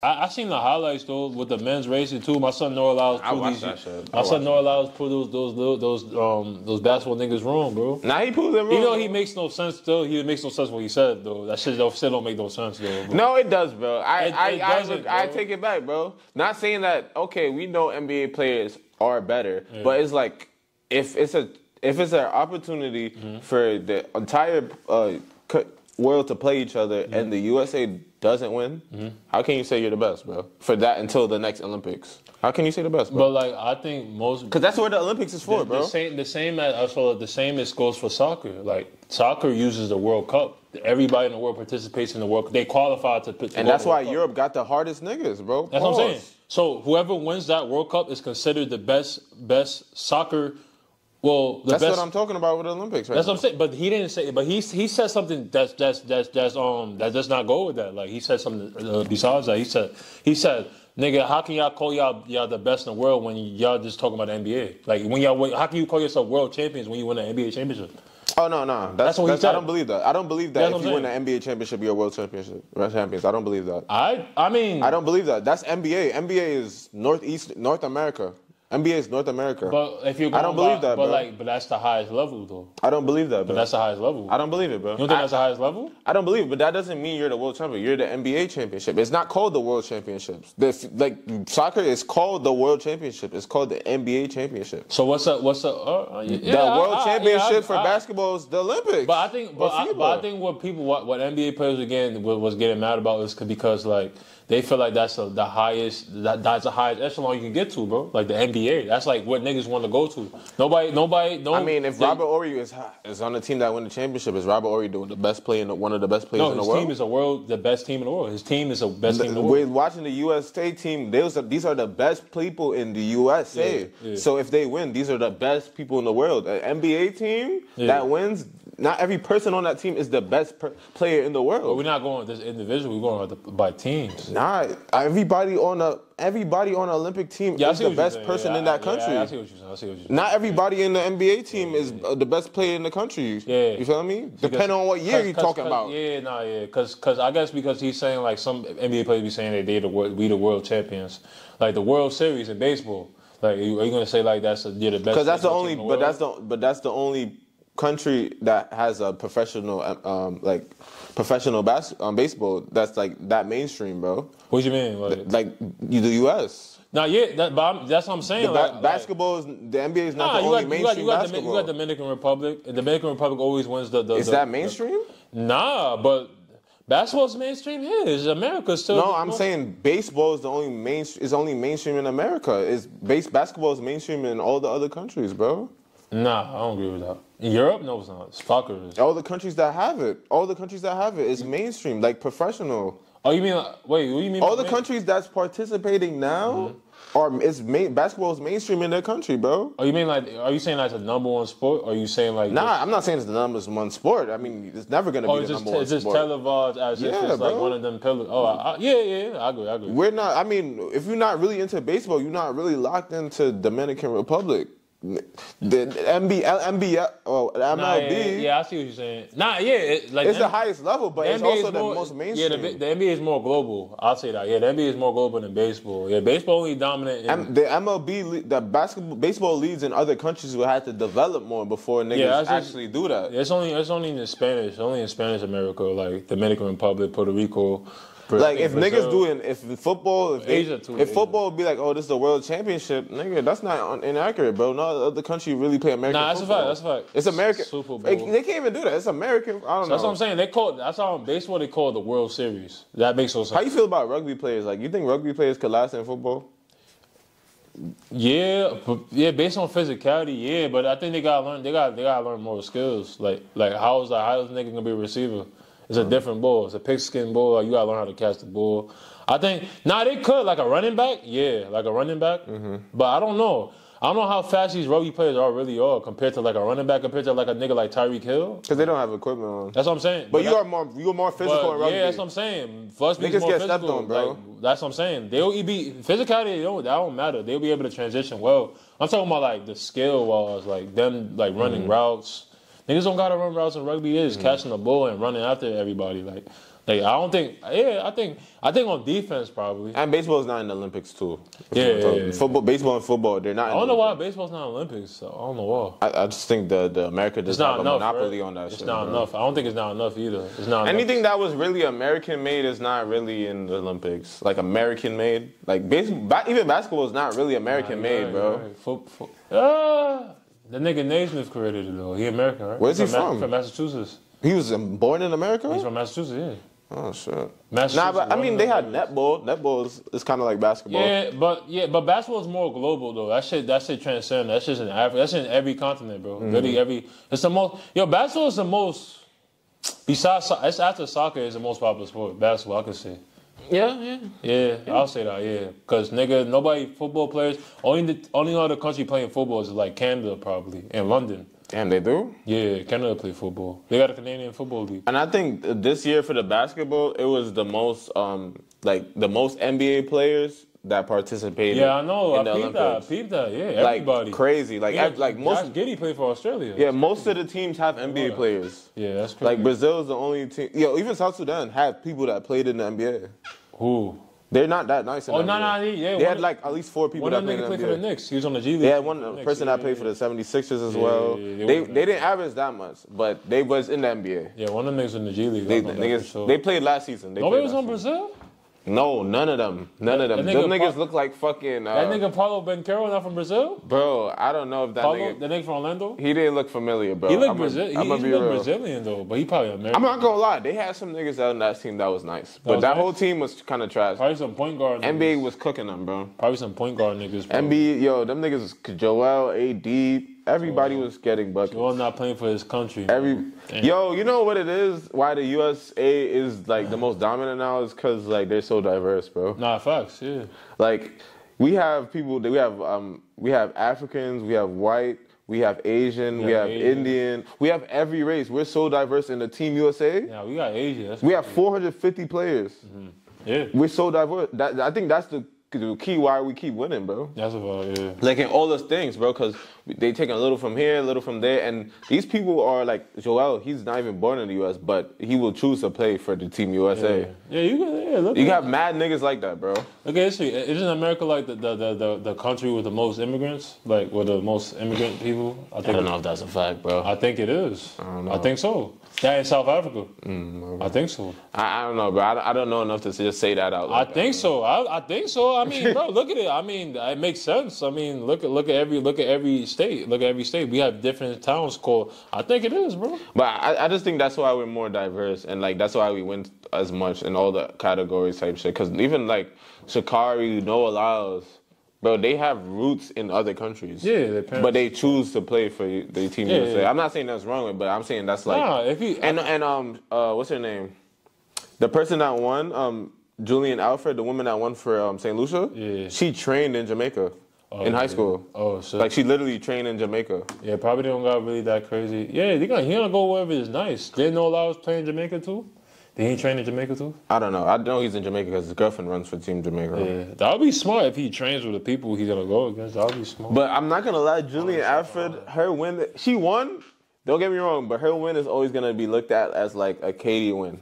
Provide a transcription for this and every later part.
I, I seen the highlights though with the men's racing too. My son Noah Lyles I watched these. that shit. I My son watched Noah Lyles proved those those little- those um those basketball niggas wrong, bro. Now he proved it wrong. You know he makes no sense though. He makes no sense what he said though. That shit don't still don't make no sense though. Bro. No, it does, bro. I It- I, it I, doesn't, I, take it back, bro. Not saying that. Okay, we know NBA players are better, but it's like if it's a if it's an opportunity Mm-hmm. for the entire uh, world to play each other Mm-hmm. and the USA doesn't win, how can you say you're the best, bro? For that until the next Olympics, how can you say the best, bro? But like I think most Because that's what the Olympics is for, the, bro. the same the same as also the same as goes for soccer. Like soccer uses the World Cup. Everybody in the world participates in the World Cup. They qualify to, to And that's why Cup. Europe got the hardest niggas, bro. That's what I'm saying. So whoever wins that World Cup is considered the best best soccer. Well, the That's best. what I'm talking about with the Olympics, right? That's what I'm saying. But he didn't say. But he he said something that's that's that's that's um that does not go with that. Like he said something uh, besides that. He said he said. Nigga, how can y'all call y'all y'all the best in the world when y'all just talking about the NBA? Like when y'all, how can you call yourself world champions when you win the NBA championship? Oh no, no, that's, That's what he that's- said. I don't believe that. I don't believe that That's if you I'm win the NBA championship, you're a world championship, world champions. I don't believe that. I I mean, I don't believe that. That's NBA. NBA is Northeast, North America. NBA is North America. But if you're I don't believe by- that, but bro. like, but that's the highest level though. I don't believe that, bro. That's the highest level. I don't believe it, bro. You don't think I, that's the highest level? I don't believe it, but that doesn't mean you're the world champion. You're the NBA championship. It's not called the world championships. The, like soccer is called the world championship. It's called the NBA championship. So what's up? What's up? Uh, uh, yeah, the world I- championship yeah, I- for I- basketball is the Olympics. But I think, but I, but I think what people, what, what NBA players again was, was getting mad about is because like they feel like that's a, the highest, that, that's the highest echelon you can get to, bro. Like the NBA, that's like what niggas want to go to. Nobody, nobody, no. I mean, if they- Robert Horry is is on the team that won the championship, is Robert Horry doing the best play in the, one of the best players no, in the world? his team is a world, the best team in the world. His team is the best team in the world. We're watching the U.S. state team. Those are, these are the best people in the USA. Yeah, yeah. So if they win, these are the best people in the world. An NBA team Yeah. that wins, not every person on that team is the best per- player in the But world. we're not going with this individual. We're going with the, by teams. Nah, everybody on a everybody on an Olympic team Yeah, is the best person Yeah, in that I- country. Yeah, I see what you're saying. I see what you're saying. Not everybody in the NBA team is the best player in the country. Yeah. You feel me? Depending on what year you're talking cause- about. Yeah, nah, yeah, because cause I guess because he's saying like some NBA players be saying that they the we the world champions, like the World Series in baseball. Like, are you, are you gonna say like that's a, you're the best? Because that's the only, in but that's the, but that's the only country that has a professional, um, like professional bas- um, baseball. That's like that mainstream, bro. What you mean? Like, Like you, the U.S. nah, yeah, that, but I'm, that's what I'm saying. The ba- like- basketball is the NBA is not Nah, the you only got, you got, mainstream you got, Domin- basketball. you got Dominican Republic, and Dominican Republic always wins the. the is the- that the- mainstream? nah, but basketball's mainstream here. Is America still? No, I'm saying baseball is the only main is only mainstream in America. Is base basketball is mainstream in all the other countries, bro. Nah, I don't agree with that. Europe, no, it's not. Soccer is. All the countries that have it, all the countries that have it is mainstream, like professional. Oh, you mean? Like, wait, what do you mean? All the main- countries that's participating now mm-hmm. are it's main, basketball is mainstream in their country, bro. Oh, you mean like? Are you saying that's the number one sport? Or are you saying like? Nah, I'm not saying it's the number one sport. I mean, it's never gonna Oh, be the number one sport. it's just televised as if Yeah, it's like bro. one of them pillars. Oh, I, I, yeah, yeah, yeah, I agree, I agree. We're not. I mean, if you're not really into baseball, you're not really locked into Dominican Republic. The NBA, NBA, oh, the MLB. Nah, yeah, yeah, yeah, I see what you're saying. Nah, yeah, it, like It's the the highest level, but it's NBA also the more- most Yeah, mainstream. the, the NBA is more global. I'll say that. Yeah, the NBA is more global than baseball. Yeah, baseball only dominant. In, M- the MLB, the basketball, baseball leagues in other countries will have to develop more before niggas Yeah, just- actually do that. it's only it's only in Spanish, only in Spanish America, like Dominican Republic, Puerto Rico. Like if Brazil. niggas doing, if football, if, they- Asia too, if Asia. football would be like, oh, this is the world championship, nigga, that's not inaccurate, bro. No other country really play American. Nah, that's a football. fact, that's a fact. It's American. Super Bowl. They, they can't even do that. It's American. I don't That's know. That's what I'm saying. They call that's how in baseball they call it the World Series. That makes no sense. How you feel about rugby players? Like, you think rugby players could last in football? Yeah, yeah, based on physicality, yeah, but I think they gotta learn. They got they gotta learn more skills. Like like how is like how is a nigga gonna be a receiver? It's a different ball. It's a pigskin ball. Like you gotta learn how to catch the ball. I think nah, they could like a running back. Yeah, like a running back. But I don't know. I don't know how fast these rugby players are really are compared to like a running back compared to like a nigga like Tyreek Hill. Because they don't have equipment on. That's what I'm saying. But you that- are more, you are more physical but, in rugby. Yeah, that's what I'm saying. For Niggas get stepped on, bro. Like, that's what I'm saying. They'll be physicality. They don't, that don't matter. They'll be able to transition well. I'm talking about like the skill wise, like them like running Mm-hmm. routes. Niggas don't gotta run routes in rugby. It is catching the ball and running after everybody. Like Like I don't think. Yeah, I think. I think on defense probably. And baseball's not in the Olympics too. Yeah, yeah, yeah. Football, baseball, and football, they're not. I don't know why baseball's not in the Olympics. So I don't know why. I, I just think the, the America does It's not have a enough. monopoly right? on that It's shit. not bro. enough. I don't think it's not enough either. It's not enough. Anything that was really American made is not really in the Olympics. Like American made, like baseball, even basketball is not really American made, Right, bro. right. Fo- fo- Ah, the nigga Naismith created it though. He American, right? Where's he Ma- from? From Massachusetts. He was um, born in America. He's from Massachusetts. Yeah. oh shit. Massachusetts. Nah, but I mean they the- had netball. Netball is, is kind of like basketball. Yeah, but yeah, but basketball is more global though. That shit, that shit transcends. That's just in Africa. That's in every continent, bro. Mm-hmm. Really, every. It's the most. Yo, basketball is the most. Besides, it's after soccer is the most popular sport. Basketball, I can say. Yeah, yeah. Yeah, I'll say that. Yeah, because nigga, nobody football players. Only the only other country playing football is like Canada, probably, and London. Damn, they do. Yeah, Canada play football. They got a Canadian football league. And I think this year for the basketball, it was the most, um, like the most NBA players that participated. Yeah, I know. In I the peeped that. Olympics. Peeped that. Yeah, Like everybody. crazy. Like Yeah, ev- like most. Josh Giddey played for Australia. Yeah, most of the teams have NBA players. Yeah, that's crazy. Like Brazil is the only team. Yo, even South Sudan had people that played in the NBA. Who? They're not that nice. In Oh no, no, yeah. They had like at least four people One that played in played the for the. Knicks. He was on the G League. They had one Knicks, person yeah, that played yeah, for the 76ers as Yeah, well. yeah, yeah, they They they didn't average that much, but they was in the NBA. Yeah, one of them niggas in the G League. They I know that for niggas, sure. they played last season. They was on. Brazil. No, none of them. None of them. That Them niggas Pa- look like fucking. Uh, That nigga Paolo Banchero not from Brazil. bro, I don't know if that Paolo, nigga. the nigga from Orlando. He didn't look familiar, bro. He looked I'ma- Brazil. He, I'ma he be looked real. Brazilian though, but he probably American. I'm not gonna lie. They had some niggas out on that team that was nice, but was that nice? whole team was kind of trash. Probably some point guard. NBA niggas. was cooking them, bro. Probably some point guard niggas. Bro. NBA, yo, them niggas, was Joel, AD, everybody was getting buckets. Joel not playing for his country. Every Damn. yo, you know what it is? Why the USA is like the most dominant now is because like they're so diverse, bro. Nah, facts. Yeah. Like we have people that we have um we have Africans, we have white, we have Asian, we Yeah, have Asian. Indian, we have every race. We're so diverse in the team USA. Yeah, we got Asia. We have 450 players. yeah. We're so diverse. That I think that's the, the key why we keep winning, bro. That's about yeah. Like in all those things, bro, because they taking a little from here, a little from there, and these people are like Joel. He's not even born in the U.S., but he will choose to play for the Team USA. Yeah, yeah you got yeah. Look You at have mad niggas like that, bro. Look at history. Isn't America like the, the, the, the, the country with the most immigrants? Like with the most immigrant people? I think I don't know if that's a fact, bro. I think it is. I, don't know. I think so. That in South Africa. Mm, I think so. I, I don't know, bro. I, I don't know enough to just say that out. Loud. I think so. I, I think so. I mean, bro, look at it. I mean, it makes sense. I mean, look at look at every look at every state. Look at every state. We have different towns called. I think it is, bro. But I, I just think that's why we're more diverse, and like that's why we win as much in all the categories type shit. Because even like Sha'Carri, Noah Lyles, bro, they have roots in other countries. Yeah, their parents- But they choose to play for the team Yeah, yeah. I'm not saying that's wrong, but I'm saying that's like. nah, if you And and um uh what's her name? The person that won um Julien Alfred, the woman that won for um St. Lucia. Yeah. She trained in Jamaica in high yeah. school. oh shit. Like she literally trained in Jamaica. yeah, probably don't got really that crazy. Yeah, they gonna he gonna go wherever is nice. Didn't know I was playing Jamaica too. Did he train in Jamaica too? I don't know. I know he's in Jamaica because his girlfriend runs for Team Jamaica. Yeah, that would be smart if he trains with the people he's gonna go against. That would be smart. But I'm not gonna lie, Julien Alfred, her win, she won. Don't get me wrong, but her win is always gonna be looked at as like a Katie win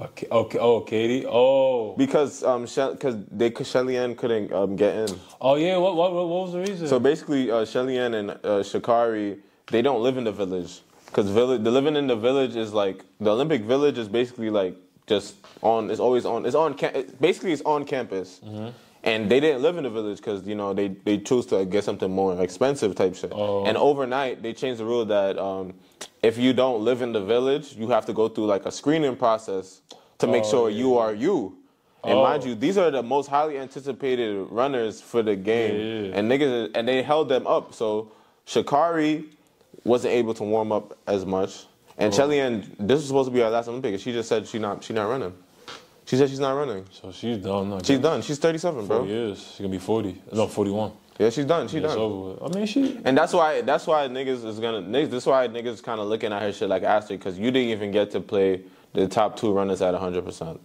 okay, okay, oh, Katie. Oh, because um because they Shelly-Ann couldn't um, get in. oh yeah. What what what was the reason? So basically, uh, Shelly-Ann and uh, Sha'Carri, they don't live in the village because village, the living in the village is like the Olympic Village is basically like just on. It's always on. It's on. Cam- basically, it's on campus. Mm-hmm. And they didn't live in the village because you know they they chose to get something more expensive type shit. Oh. And overnight they changed the rule that um, if you don't live in the village, you have to go through like a screening process to make Oh, sure yeah. you are you. And Oh. mind you, these are the most highly anticipated runners for the game, Yeah, yeah. and niggas and they held them up. So Sha'Carri wasn't able to warm up as much, and Oh. Shelly-Ann, this was supposed to be her last Olympic, and she just said she not she not running. She said she's not running. so she's done. She's done. She's 37, Four bro. years. She's gonna be forty. No, forty-one. Yeah, she's done. She's done. over. I mean, she. And that's why that's why niggas is gonna niggas, that's why niggas kind of looking at her shit like asterisk because you didn't even get to play the top two runners at 100, percent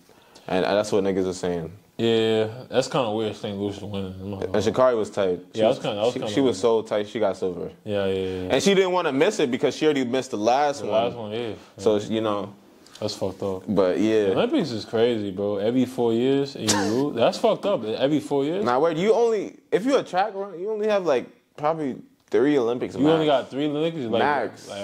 and that's what niggas are saying. Yeah, that's kind of weird. St. Lucia winning. And Sha'Carri was tight. She Yeah, I was kinda- was she, she was so tight. She got silver, Yeah, yeah, yeah. and she didn't want to miss it because she already missed the last the one. last one, yeah. So you know, That's fucked up. But yeah. Olympics is crazy, bro. Every four years and you lose. That's fucked up. Every four years. Now, where you only if you're a track runner, you only have like probably three Olympics. you only got three Olympics. Like, Max. Like,